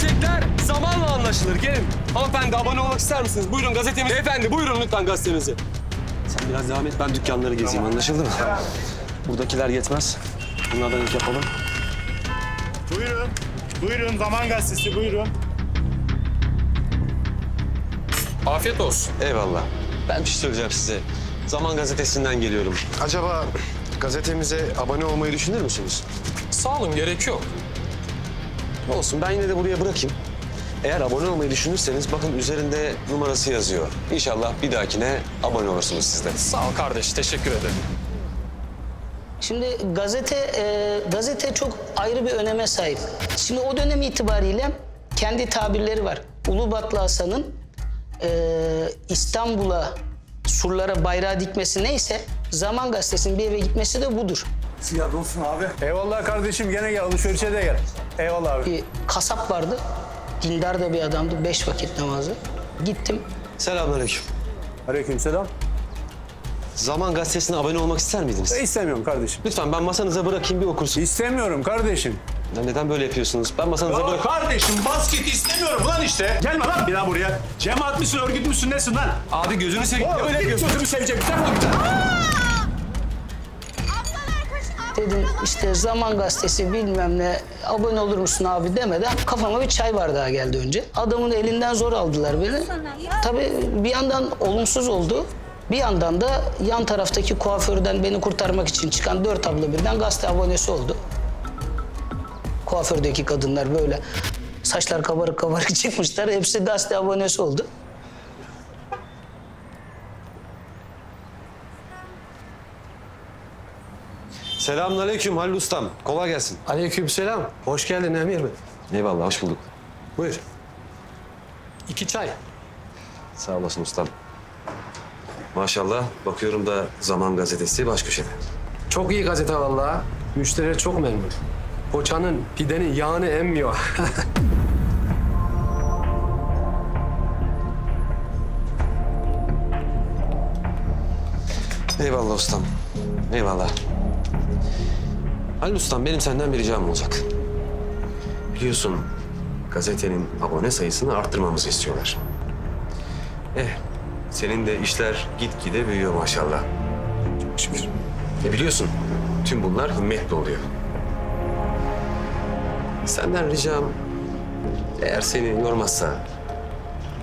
Gerçekler zamanla anlaşılır. Gelin. Hanımefendi abone olmak ister misiniz? Buyurun gazetemizi. Efendi buyurun lütfen gazetemizi. Sen biraz devam et ben dükkanları gezeyim anlaşıldı mı? Buradakiler yetmez. Bunlardan ilk yapalım. Buyurun. Buyurun Zaman Gazetesi buyurun. Afiyet olsun. Eyvallah. Ben bir şey söyleyeceğim size. Zaman gazetesinden geliyorum. Acaba gazetemize abone olmayı düşünür müsünüz? Sağ olun gerek yok. Olsun ben yine de buraya bırakayım. Eğer abone olmayı düşünürseniz bakın üzerinde numarası yazıyor. İnşallah bir dahakine abone olursunuz siz de. Sağ ol kardeş teşekkür ederim. Şimdi gazete e, gazete çok ayrı bir öneme sahip. Şimdi o dönem itibariyle kendi tabirleri var. Ulubatlı Hasan'ın e, İstanbul'a surlara bayrağı dikmesi neyse Zaman Gazetesi'nin bir eve gitmesi de budur. Eyvallah kardeşim gene gel alışverişe de gel. Eyvallah abi. Bir kasap vardı. Dindar da bir adamdı. Beş vakit namazı. Gittim. Selamünaleyküm. Aleykümselam. Zaman gazetesine abone olmak ister miydiniz? E, istemiyorum kardeşim. Lütfen ben masanıza bırakayım bir okursun. İstemiyorum kardeşim. Ya Neden böyle yapıyorsunuz? Ben masanıza bırak... kardeşim basket istemiyorum lan işte. Gelme lan bir daha buraya. Cemaat misin, örgüt müsün, nesin lan? Abi gözünü seveyim. Öyle gözümü sevecek. Sen bak bir tane. Dedim işte Zaman Gazetesi bilmem ne abone olur musun abi demeden kafama bir çay bardağı geldi önce. Adamın elinden zor aldılar beni. Tabii bir yandan olumsuz oldu. Bir yandan da yan taraftaki kuaförden beni kurtarmak için çıkan dört abla birden gazete abonesi oldu. Kuafördeki kadınlar böyle saçlar kabarık kabarık çıkmışlar. Hepsi gazete abonesi oldu. Selamünaleyküm Halil Ustam. Kolay gelsin. Aleykümselam. Hoş geldin Emir Bey. Eyvallah, hoş bulduk. Buyur. İki çay. Sağ olasın ustam. Maşallah bakıyorum da Zaman Gazetesi baş köşede. Çok iyi gazete vallahi. Müşteriler çok memnun. Poçanın, pidenin yağını emmiyor. Eyvallah ustam. Eyvallah. Halil ustam benim senden bir ricam olacak. Biliyorsun gazetenin abone sayısını arttırmamızı istiyorlar. Eh senin de işler gitgide büyüyor maşallah. Şükür. E biliyorsun tüm bunlar himmetle oluyor. Senden ricam eğer seni yormazsa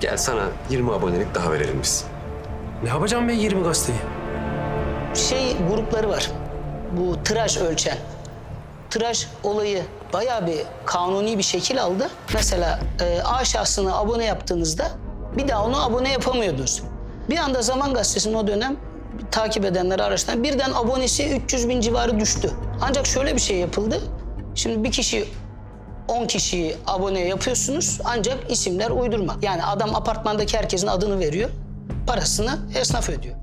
gel sana 20 abonelik daha verelim biz. ne yapacağım ben 20 gazeteyi? şey grupları var. Bu tıraş ölçen. Tıraş olayı bayağı bir kanuni bir şekil aldı. Mesela e, A şahsına abone yaptığınızda bir daha onu abone yapamıyordunuz. Bir anda Zaman Gazetesi'nin o dönem takip edenleri araştıran birden abonesi 300 bin civarı düştü. Ancak şöyle bir şey yapıldı. Şimdi bir kişi 10 kişiyi abone yapıyorsunuz ancak isimler uydurma. Yani adam apartmandaki herkesin adını veriyor, parasını esnaf ödüyor.